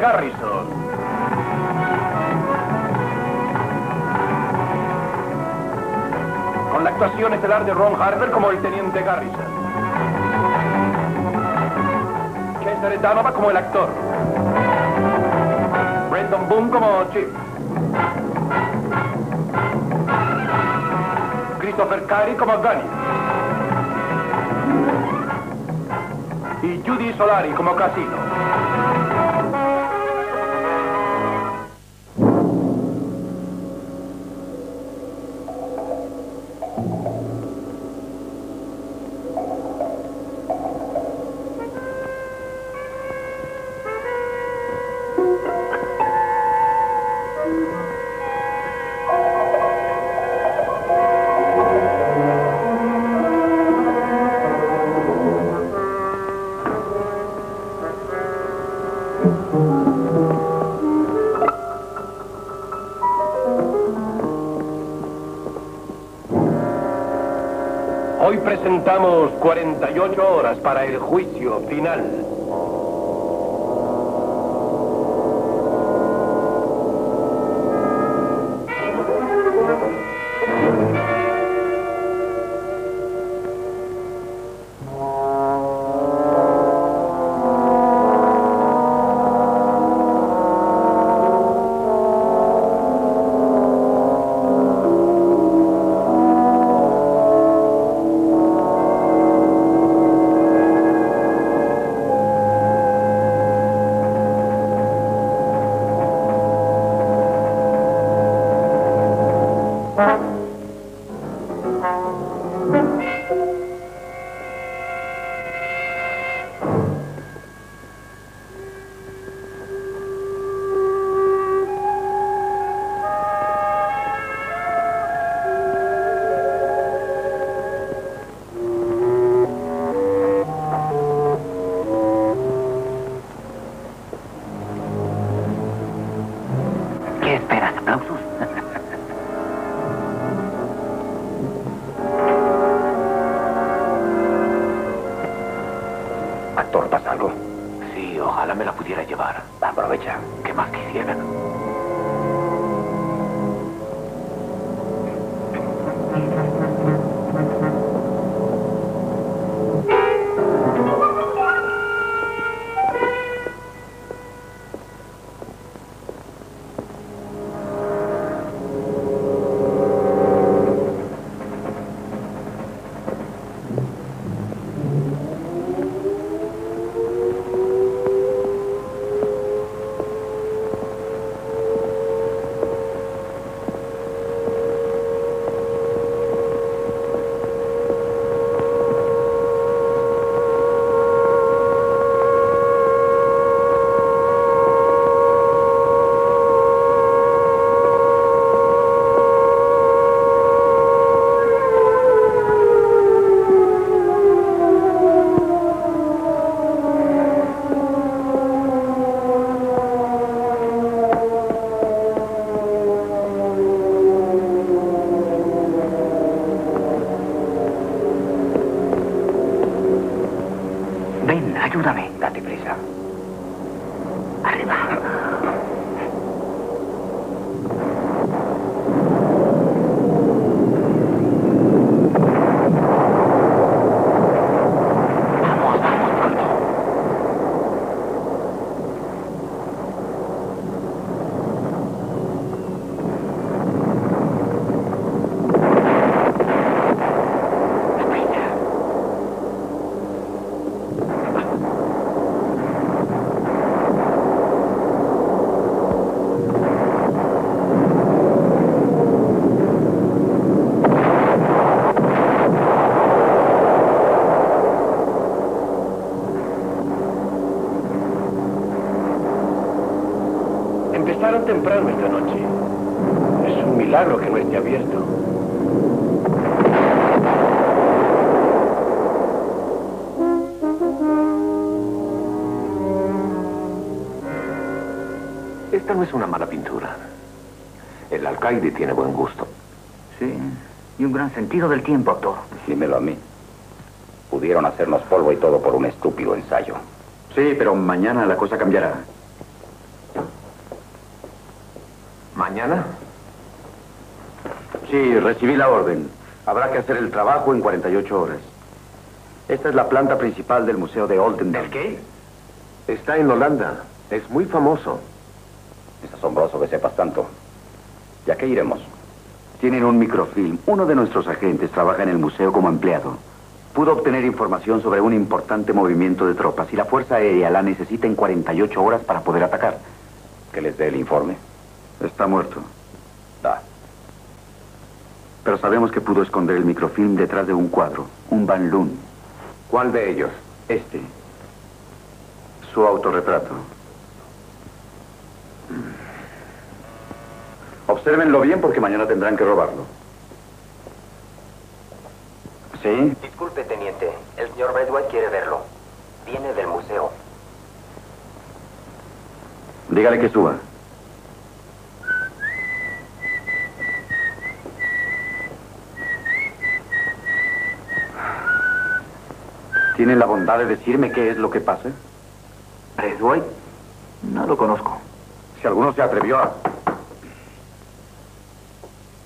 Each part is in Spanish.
Garrison. Con la actuación estelar de Ron Harper como el teniente Garrison. Chester Donovan como el actor. Brendan Boone como Chip. Christopher Carey como Gunny. Y Judy Solari como Casino. Presentamos 48 horas para el juicio final. La pudiera llevar. Aprovecha. ¿Qué más quisiera? No es una mala pintura. El alcaide tiene buen gusto. Sí, y un gran sentido del tiempo, actor. Dímelo a mí. Pudieron hacernos polvo y todo por un estúpido ensayo. Sí, pero mañana la cosa cambiará. ¿Mañana? Sí, recibí la orden. Habrá que hacer el trabajo en 48 horas. Esta es la planta principal del Museo de Oldenburg. ¿El qué? Está en Holanda. Es muy famoso. Asombroso que sepas tanto. ¿Y a qué iremos? Tienen un microfilm. Uno de nuestros agentes trabaja en el museo como empleado. Pudo obtener información sobre un importante movimiento de tropas y la Fuerza Aérea la necesita en 48 horas para poder atacar. ¿Que les dé el informe? Está muerto. Da. Pero sabemos que pudo esconder el microfilm detrás de un cuadro, un Van Loon. ¿Cuál de ellos? Este. Su autorretrato. Obsérvenlo bien porque mañana tendrán que robarlo. ¿Sí? Disculpe, teniente. El señor Redway quiere verlo. Viene del museo. Dígale que suba. ¿Tiene la bondad de decirme qué es lo que pasa? ¿Redway? No lo conozco. Si alguno se atrevió a...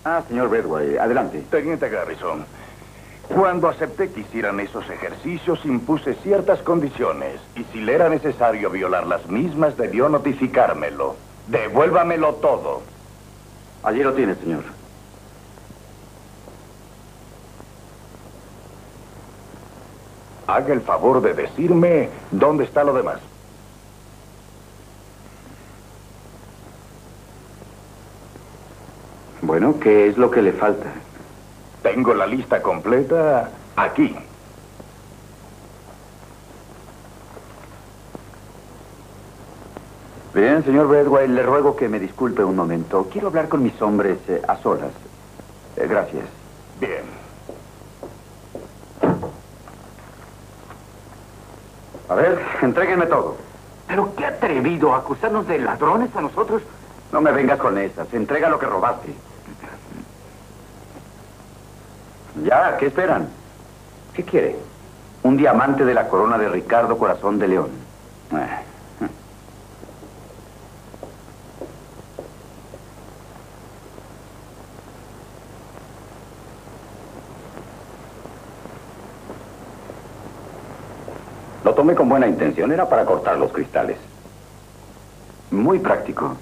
Ah, señor Redway, adelante. Teniente Garrison, cuando acepté que hicieran esos ejercicios, impuse ciertas condiciones. Y si le era necesario violar las mismas, debió notificármelo. Devuélvamelo todo. Allí lo tiene, señor. Haga el favor de decirme dónde está lo demás. Bueno, ¿qué es lo que le falta? Tengo la lista completa aquí. Bien, señor Redway, le ruego que me disculpe un momento. Quiero hablar con mis hombres eh, a solas. Eh, gracias. Bien. A ver, entréguenme todo. ¿Pero qué atrevido acusarnos de ladrones a nosotros? No me vengas con esas. Entrega lo que robaste. Ya, ¿qué esperan? ¿Qué quiere? Un diamante de la corona de Ricardo Corazón de León. Eh. Lo tomé con buena intención. Era para cortar los cristales. Muy práctico.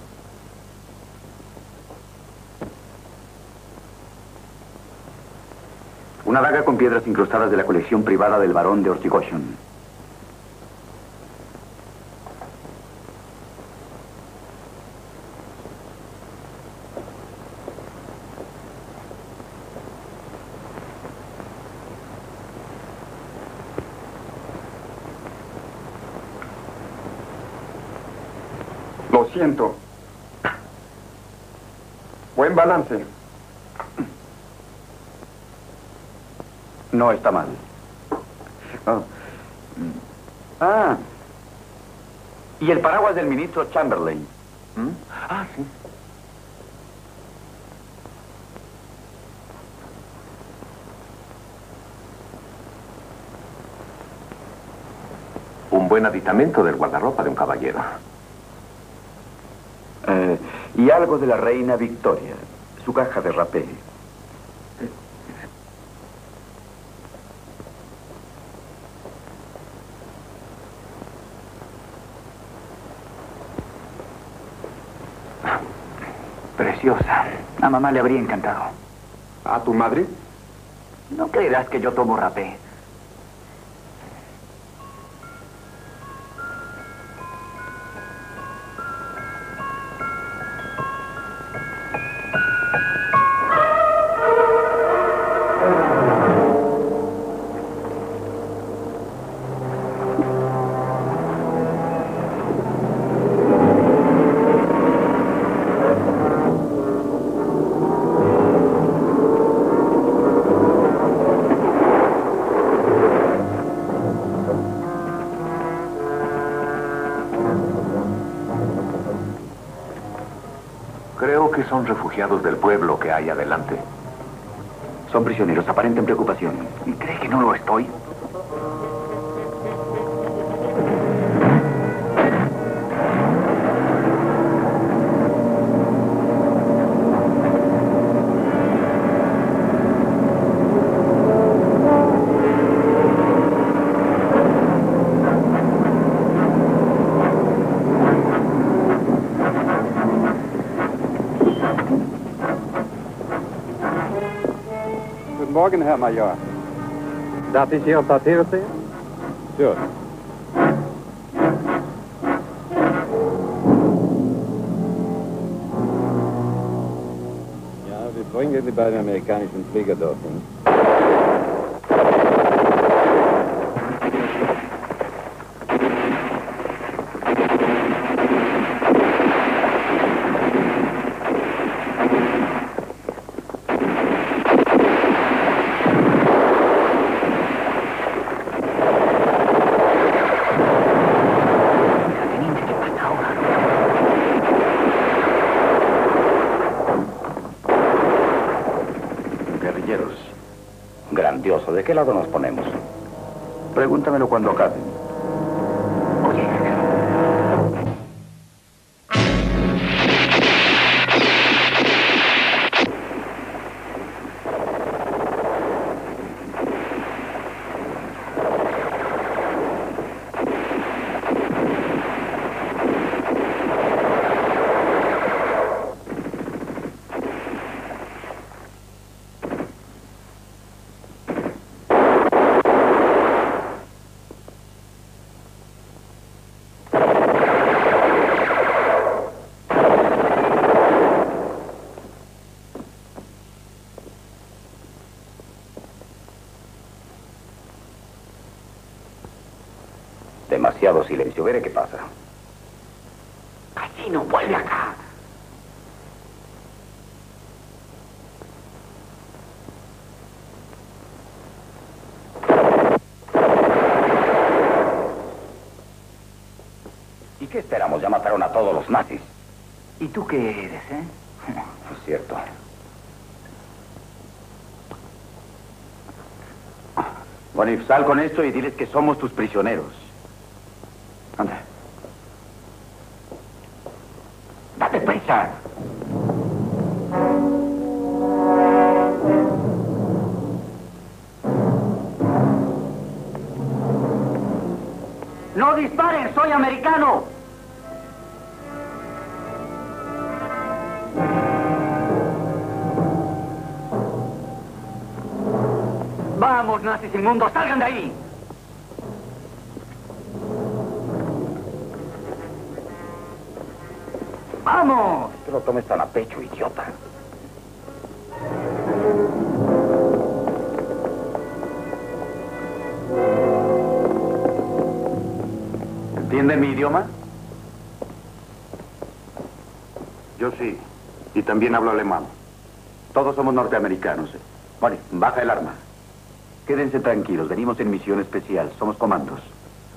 Una daga con piedras incrustadas de la colección privada del barón de Ortigoyen. Lo siento. Buen balance. No está mal. Oh. Ah. Y el paraguas del ministro Chamberlain. ¿Mm? Ah, sí. Un buen aditamento del guardarropa de un caballero. Eh, y algo de la reina Victoria. Su caja de rapé. Preciosa. A mamá le habría encantado. ¿A tu madre? No creerás que yo tomo rapé. Del pueblo que hay adelante. Son prisioneros, aparenten preocupación. ¿Y cree que no lo estoy? Morgen, Herr Major. Darf ich Ihre Papiere sehen? Sure. Ja, wir bringen die beiden amerikanischen Flieger dorthin. ¿De qué lado nos Silencio. Veré qué pasa. Casino, vuelve acá. ¿Y qué esperamos? Ya mataron a todos los nazis. ¿Y tú qué eres, eh? Es cierto. Bonif, sal con esto y diles que somos tus prisioneros. Disparen! ¡Soy americano! ¡Vamos, nazis inmundos! ¡Salgan de ahí! ¡Vamos! Te lo tomes tan a pecho, idiota. ¿Entienden mi idioma? Yo sí. Y también hablo alemán. Todos somos norteamericanos. Bueno, baja el arma. Quédense tranquilos, venimos en misión especial, somos comandos.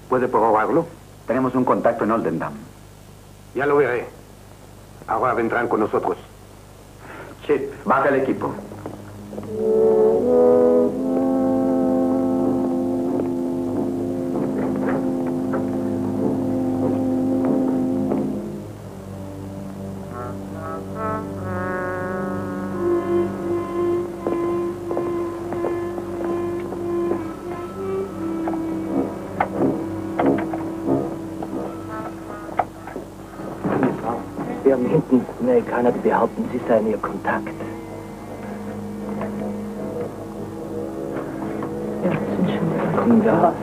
¿Puede probarlo? Tenemos un contacto en Oldendam. Ya lo veré. Ahora vendrán con nosotros. Chip, baja el equipo. Behaupten, sie seien ihr Kontakt. Ja, sind schon wieder. Kommen wir raus.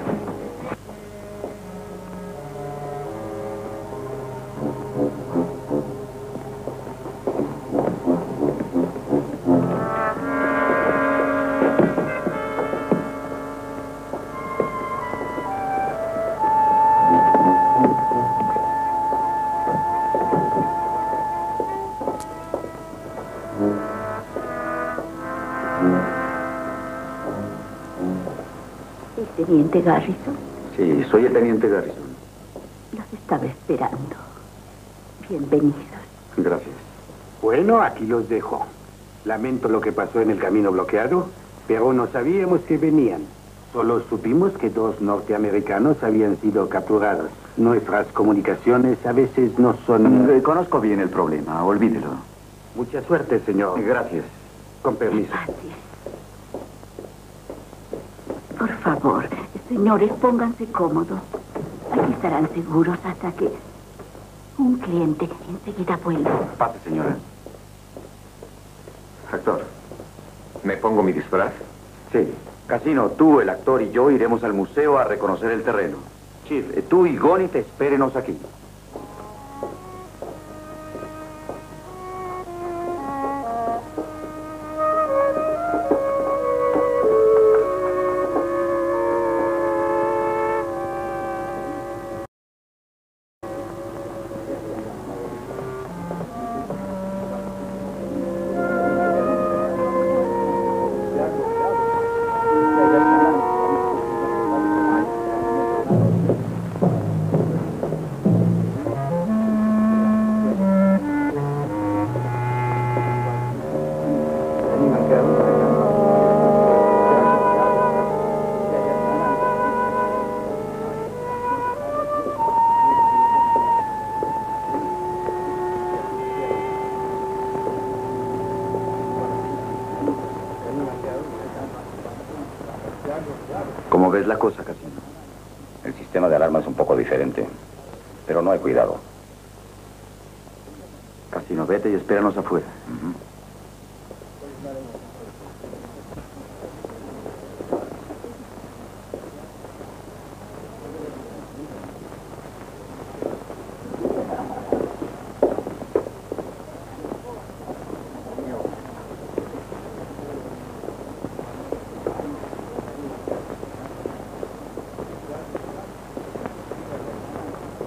Teniente Garrison? Sí, soy el teniente Garrison. Los estaba esperando. Bienvenidos. Gracias. Bueno, aquí los dejo. Lamento lo que pasó en el camino bloqueado, pero no sabíamos que venían. Solo supimos que dos norteamericanos habían sido capturados. Nuestras comunicaciones a veces no son... Eh, Conozco bien el problema, olvídelo. Mucha suerte, señor. Gracias. Con permiso. Gracias. Por favor, señores, pónganse cómodos. Aquí estarán seguros hasta que un cliente enseguida vuelva. Pase, señora. Actor, ¿me pongo mi disfraz? Sí. Casino, tú, el actor y yo iremos al museo a reconocer el terreno. Chief, tú y Gonit espérenos aquí. ¿Cómo ves la cosa, Casino? El sistema de alarma es un poco diferente, pero no hay cuidado. Casino, vete y espéranos afuera.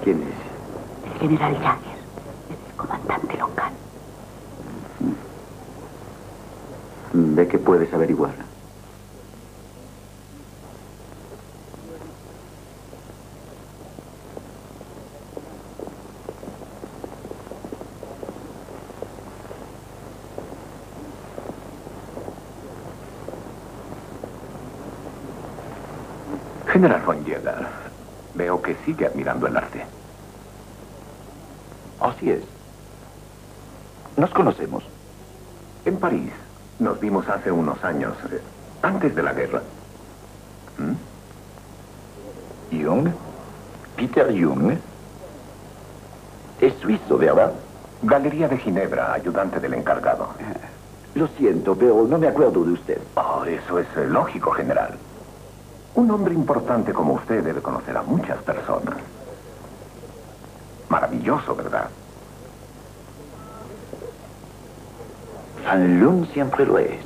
¿Quién es? El general Jagger es el comandante local. Ve que puedes averiguar. General von Jäger, veo que sigue admirando el arte. Así es. Nos conocemos. En París nos vimos hace unos años, eh, antes de la guerra. ¿Mm? Jung. Peter Jung. Es suizo, ¿verdad? Galería de Ginebra, ayudante del encargado. Lo siento, pero no me acuerdo de usted. Oh, eso es eh, lógico, general. Un hombre importante como usted debe conocer a muchas personas. Maravilloso, ¿verdad? Van Loon siempre lo es.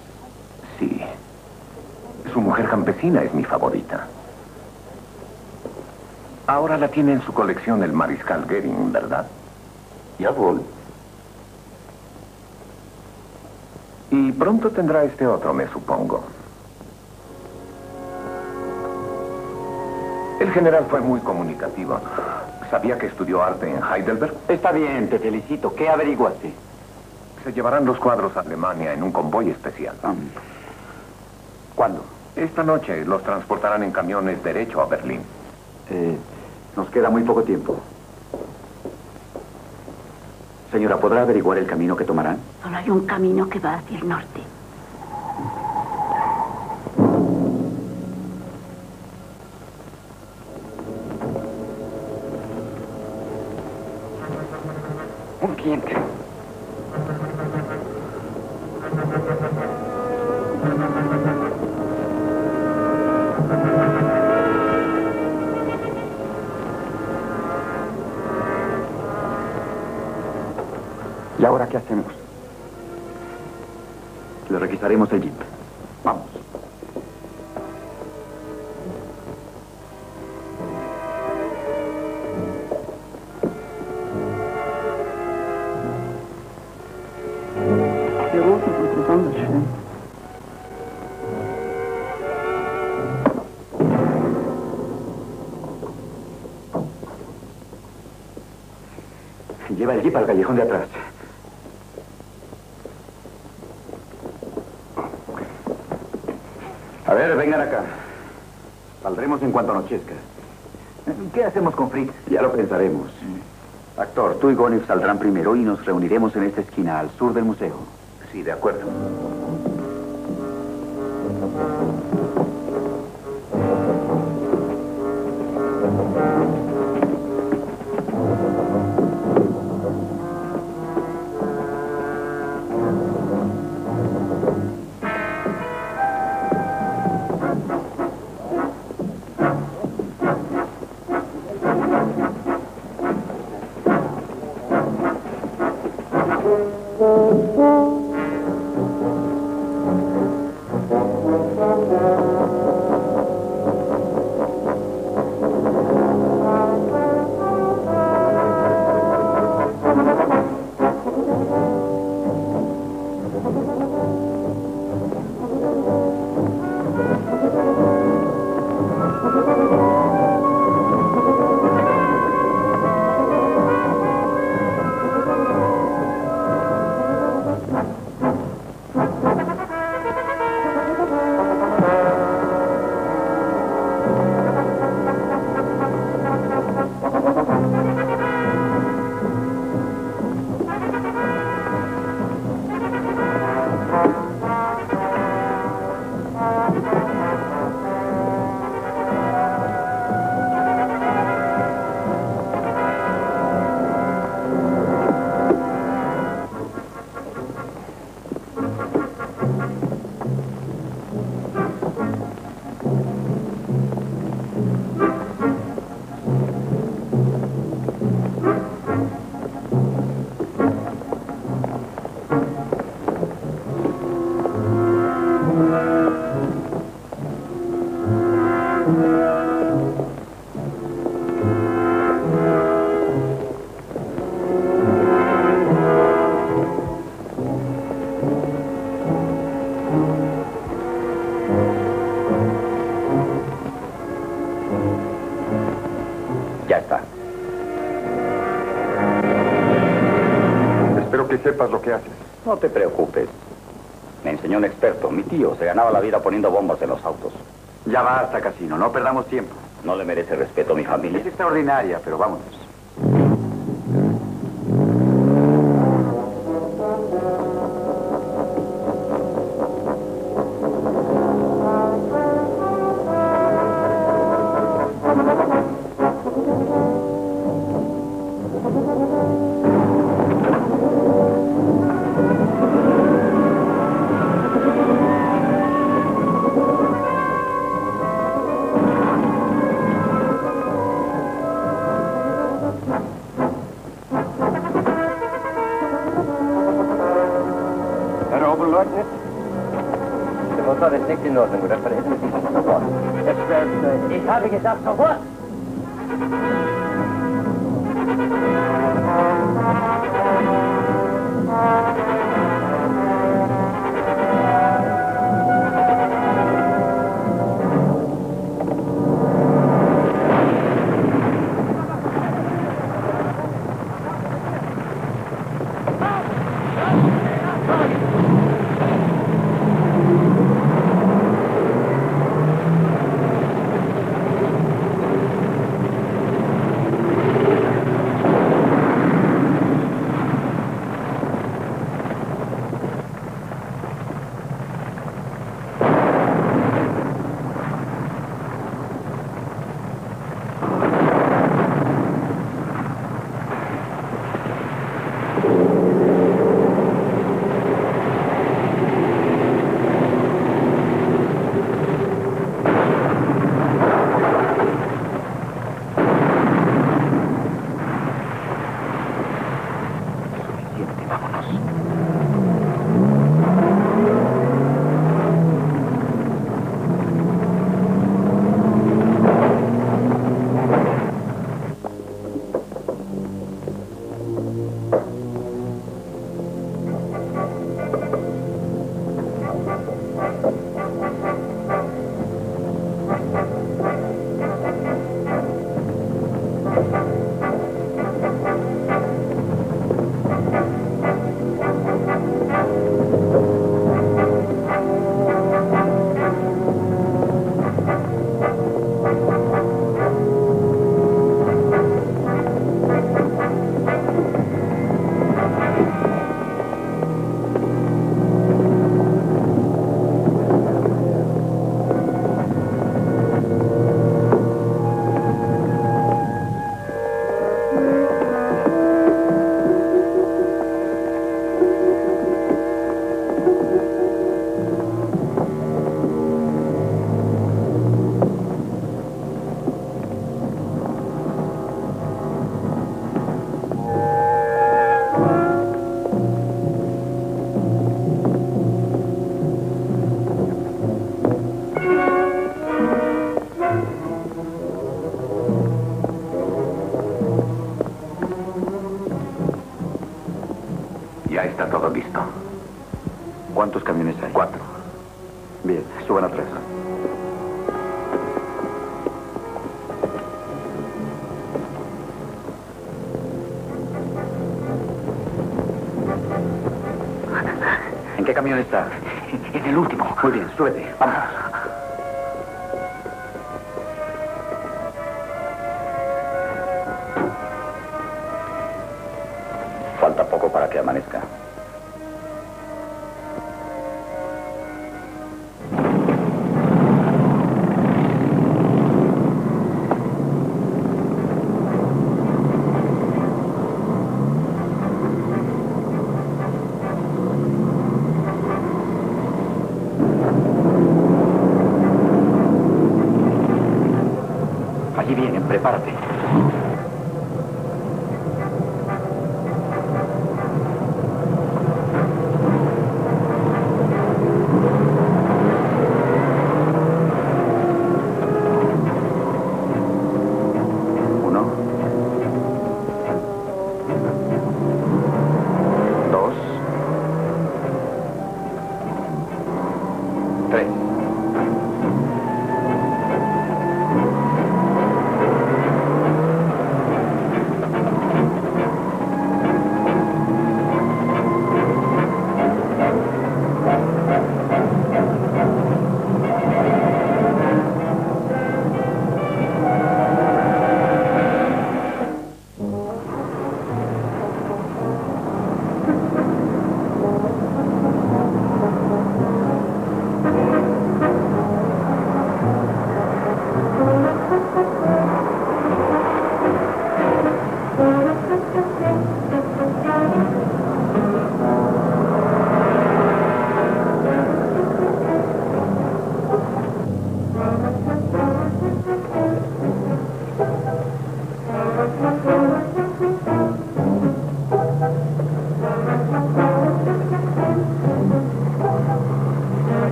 Sí. Su mujer campesina es mi favorita. Ahora la tiene en su colección el mariscal Goering, ¿verdad? Jawohl. Y pronto tendrá este otro, me supongo. El general fue muy comunicativo. ¿Sabía que estudió arte en Heidelberg? Está bien, te felicito. ¿Qué averiguaste? Se llevarán los cuadros a Alemania en un convoy especial. ¿Cuándo? Esta noche los transportarán en camiones derecho a Berlín. Eh, nos queda muy poco tiempo. Señora, ¿podrá averiguar el camino que tomarán? Solo hay un camino que va hacia el norte. Un cliente. Ahora qué hacemos? Le requisaremos el jeep. Vamos. Lleva el jeep al callejón de atrás. A ver, vengan acá. Saldremos en cuanto anochezca. ¿Qué hacemos con Fritz? Ya lo pensaremos. Actor, tú y Gonif saldrán primero y nos reuniremos en esta esquina, al sur del museo. Sí, de acuerdo. Sepas lo que haces. No te preocupes. Me enseñó un experto. Mi tío se ganaba la vida poniendo bombas en los autos. Ya basta, Casino. No perdamos tiempo. No le merece respeto a mi familia. Es extraordinaria, pero vámonos.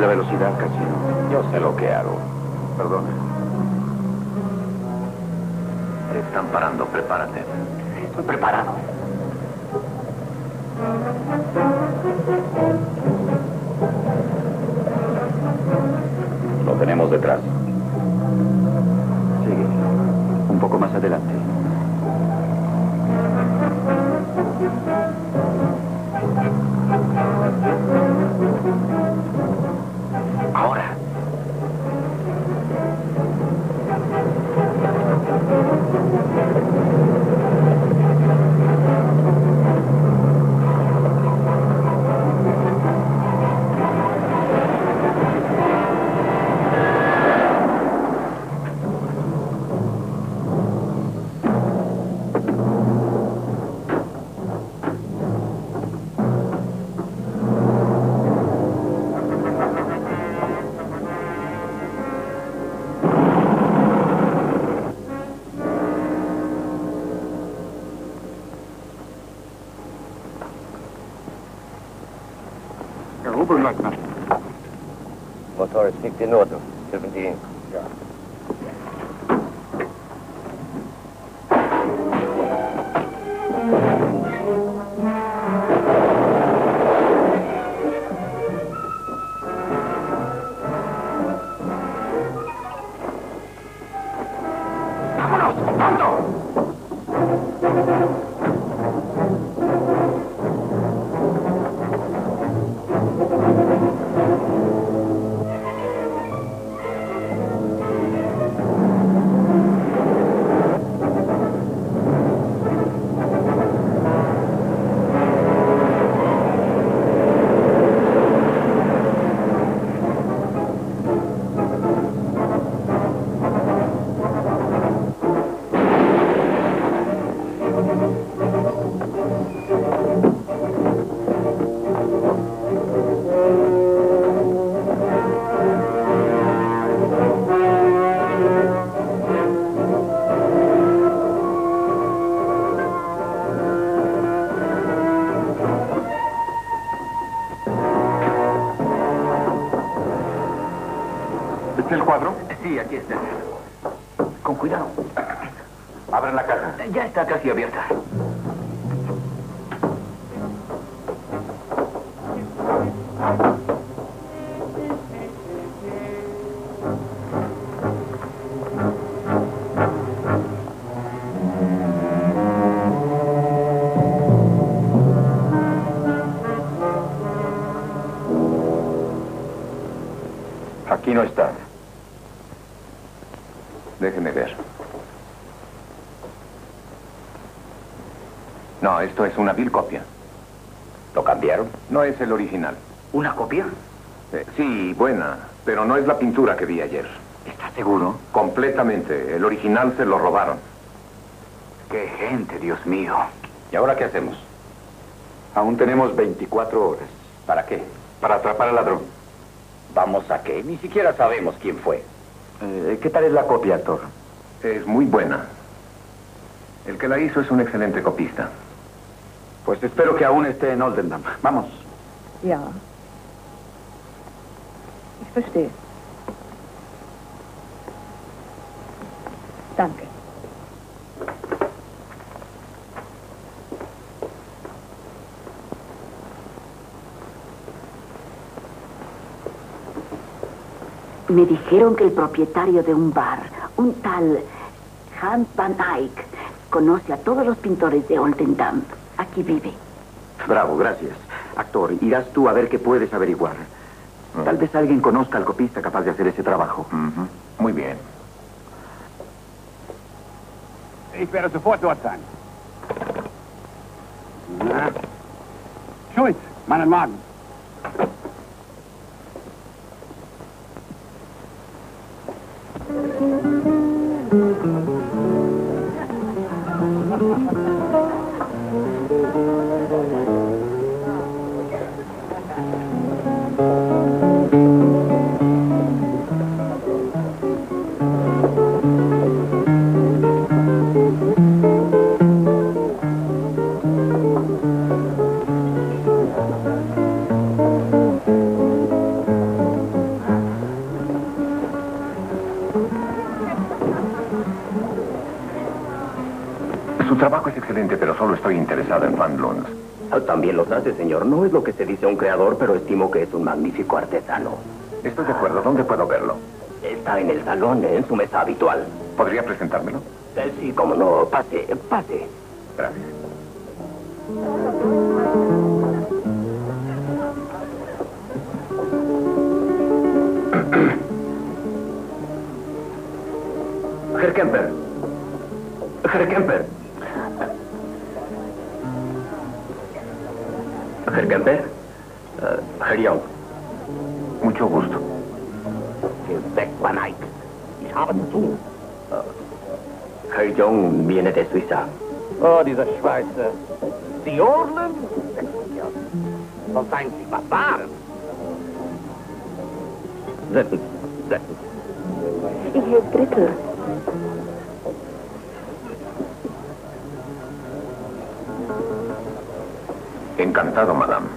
La velocidad, Casino. Motor ist nicht in está casi abierta. No, esto es una vil copia. ¿Lo cambiaron? No es el original. ¿Una copia? Eh, sí, buena, pero no es la pintura que vi ayer. ¿Estás seguro? Completamente. El original se lo robaron. ¡Qué gente, Dios mío! ¿Y ahora qué hacemos? Aún tenemos 24 horas ¿Para qué? para atrapar al ladrón. ¿Vamos a qué? Ni siquiera sabemos quién fue. Eh, ¿Qué tal es la copia, actor? Es muy buena. El que la hizo es un excelente copista. Pues espero que aún esté en Oldendam. Vamos. Ja. Ich verstehe. Danke. Me dijeron que el propietario de un bar, un tal Hans van Eyck, conoce a todos los pintores de Oldendam. Aquí vive. Bravo, gracias. Actor, irás tú a ver qué puedes averiguar. Tal vez alguien conozca al copista capaz de hacer ese trabajo. Ujú. Muy bien. Ich werde sofort dort sein. Na. Schulz, meinen Magen. Trabajo es excelente, pero solo estoy interesado en Van Luns. Ah, También los hace, señor. No es lo que se dice un creador, pero estimo que es un magnífico artesano. Estoy de acuerdo. ¿Dónde puedo verlo? Está en el salón, en su mesa habitual. ¿Podría presentármelo? Eh, Sí, cómo no. Pase, pase. Gracias. Herr Kemper. Herr Kemper. Herr Young. Mucho gusto. Beck Van Eyck. Ich habe zu. Herr Young viene de Suiza. Oh, dieser Schweizer. Die Orlen? Was seien Sie Barbaren? Setzen Sie, setzen. Ich heiße Drittel. Encantado, madame.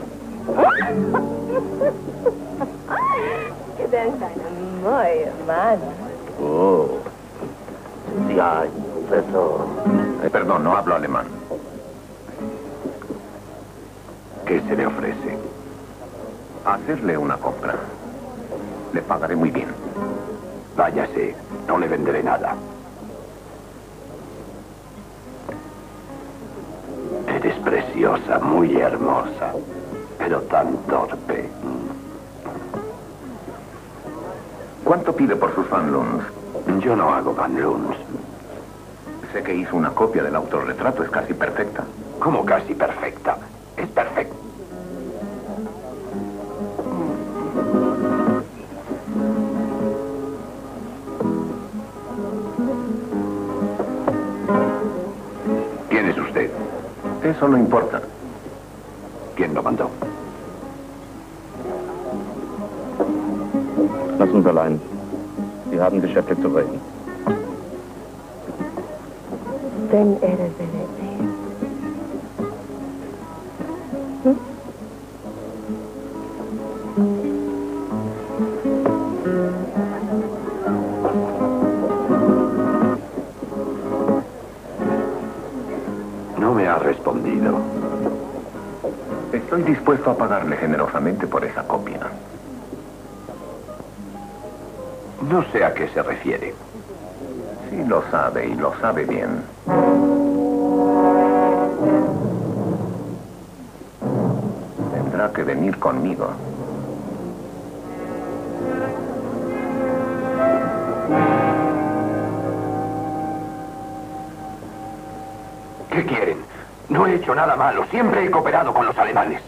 Ein neuer Mann. Oh. Ja, eso. Eh, perdón, no hablo alemán. ¿Qué se le ofrece? Hacerle una compra. Le pagaré muy bien. Váyase, no le venderé nada. Preciosa, muy hermosa, pero tan torpe. ¿Cuánto pide por sus fanlums? Yo no hago Van Loons. Sé que hizo una copia del autorretrato, es casi perfecta. Como casi perfecta. Es perfecta. Eso no importa. ¿Quién lo mandó? Lass uns allein. Wir haben Geschäfte zu reden. ¿Qué quieren? No he hecho nada malo. Siempre he cooperado con los alemanes.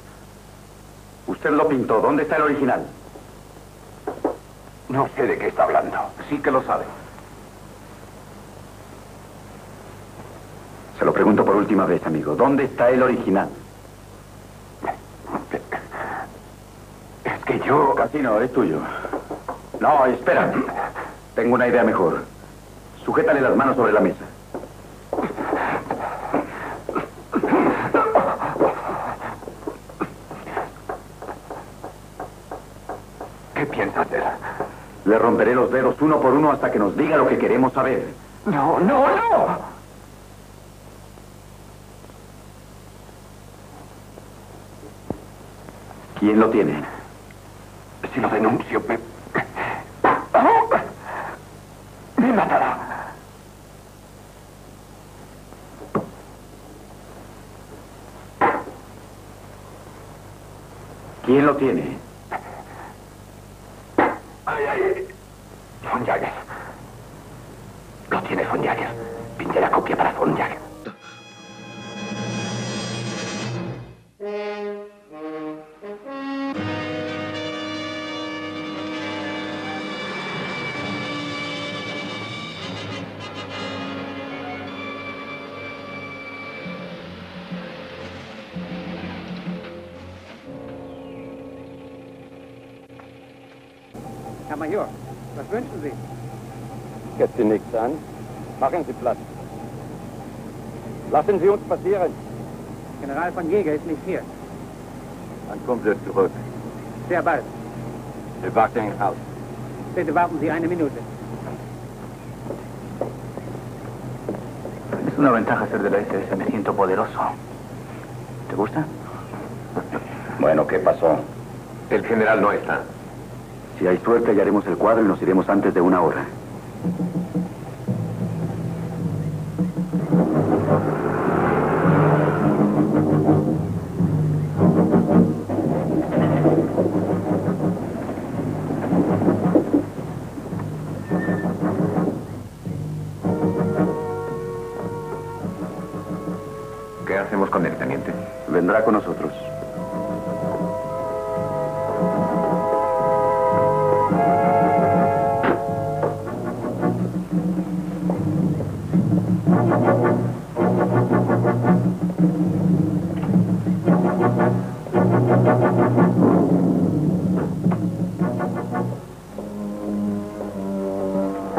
Usted lo pintó. ¿Dónde está el original? No sé de qué está hablando. Sí que lo sabe. Se lo pregunto por última vez, amigo. ¿Dónde está el original? Es que yo... Casi no, es tuyo. No, espera. Tengo una idea mejor. Sujétale las manos sobre la mesa. ¿Qué piensa hacer? Le romperé los dedos uno por uno hasta que nos diga lo que queremos saber. No, no, no. ¿Quién lo tiene? Si lo denuncio, me... Me matará. ¿Quién lo tiene? Herr Major, was wünschen Sie? Geht Sie nichts an? Machen Sie Platz. Lassen Sie uns passieren. General von Jäger ist nicht hier. Dann kommen Sie zurück. Sehr bald. Wir warten im Haus. Bitte warten Sie eine Minute. Es una ventaja ser de la SS. Me siento poderoso. ¿Te gusta? Bueno, ¿qué pasó? El general no está. Si hay suerte, hallaremos el cuadro y nos iremos antes de una hora.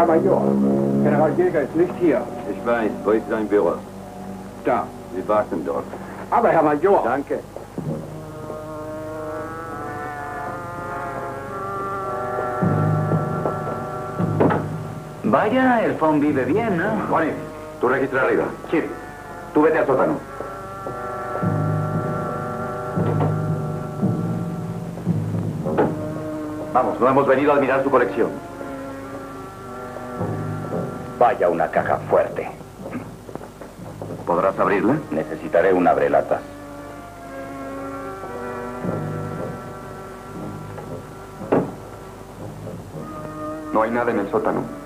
Herr Major, General Jäger ist nicht hier. Ich weiß, wo ist sein Büro? Da. Sie warten dort. Aber Herr Major. Danke. Vaya, el phone vive bien, ¿no? Bonnie, tú registra arriba. Chip, tú vete al sótano. Vamos, no hemos venido a admirar su colección. Vaya una caja fuerte. ¿Podrás abrirla? Necesitaré un abrelatas. No hay nada en el sótano.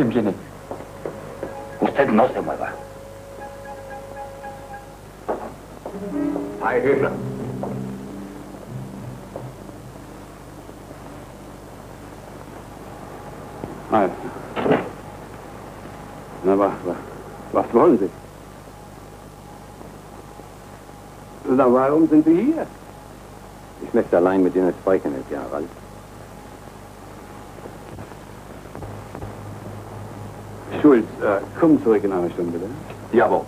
Alguien viene. Usted no se mueva. Hay guerra. Nein. Na, was, was, was wollen Sie? Na, warum sind Sie hier? Ich möchte allein mit Ihnen sprechen, Herr General. Schulz, äh, komm zurück in einer Stunde, bitte. Jawohl.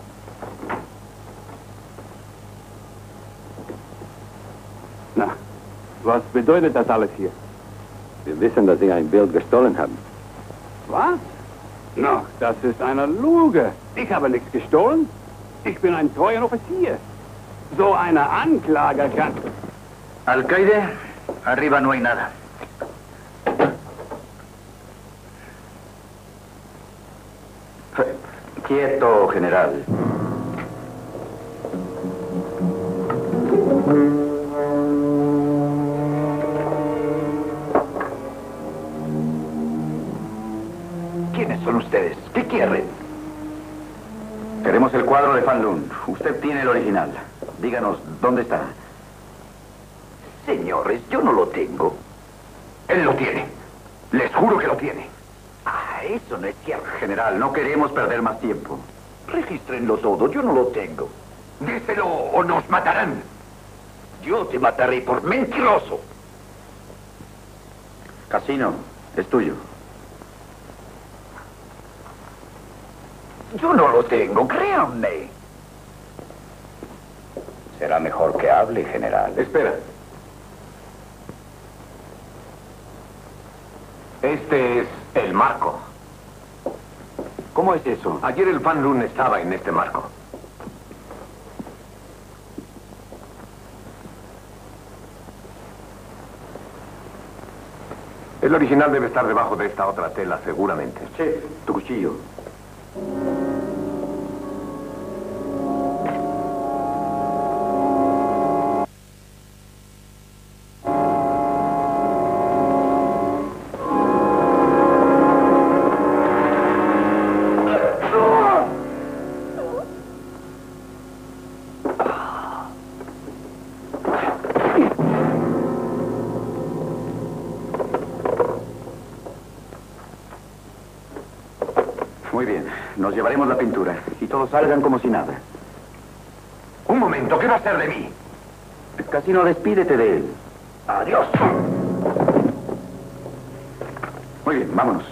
Na, was bedeutet das alles hier? Wir wissen, dass Sie ein Bild gestohlen haben. Was? Noch, das ist eine Lüge. Ich habe nichts gestohlen. Ich bin ein treuer Offizier. So eine Anklage kann... Alcaide, arriba no hay nada. Quieto, general. ¿Quiénes son ustedes? ¿Qué quieren? Queremos el cuadro de Fan Lun. Usted tiene el original. Díganos, ¿dónde está? Señores, yo no lo tengo. Él lo tiene. Les juro que lo tiene. Eso no es cierto. General, no queremos perder más tiempo. Regístrenlo todo, yo no lo tengo. Déselo o nos matarán. Yo te mataré por mentiroso. Casino, es tuyo. Yo no lo tengo, créanme. Será mejor que hable, general. Espera. Este es el marco. ¿Cómo es eso? Ayer el Fan Lun estaba en este marco. El original debe estar debajo de esta otra tela, seguramente. Chef, tu cuchillo. Llevaremos la pintura y todos salgan como si nada. Un momento, ¿qué va a hacer de mí? Casino, despídete de él. Adiós. Muy bien, vámonos.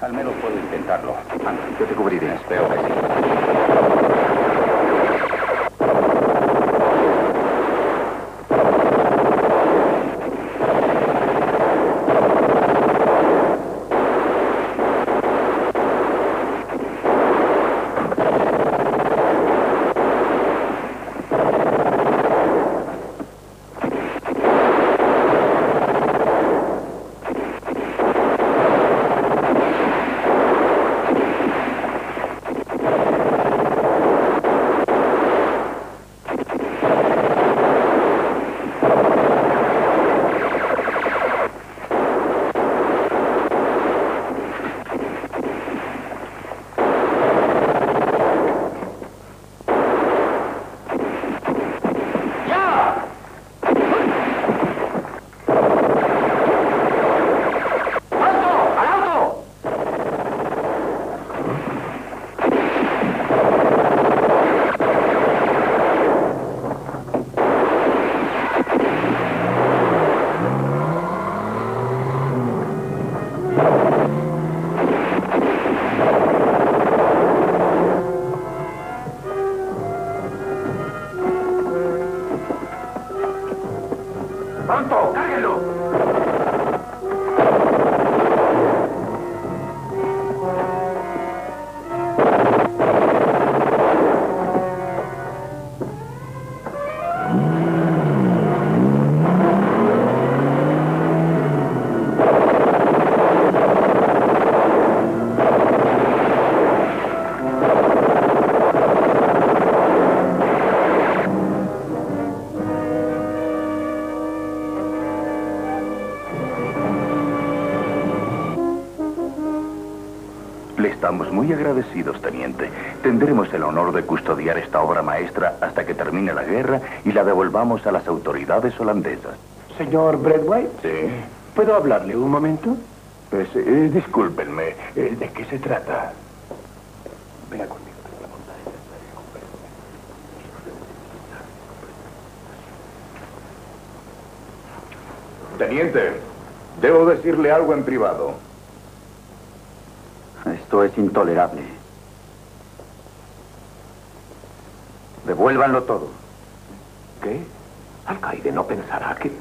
Al muy agradecidos, teniente. Tendremos el honor de custodiar esta obra maestra hasta que termine la guerra y la devolvamos a las autoridades holandesas. Señor Bradway, Sí. ¿puedo hablarle un momento? Pues, eh, discúlpenme, eh, ¿de qué se trata? Venga conmigo. Teniente, debo decirle algo en privado. Esto es intolerable. Devuélvanlo todo. ¿Qué? Alcaide no pensará que...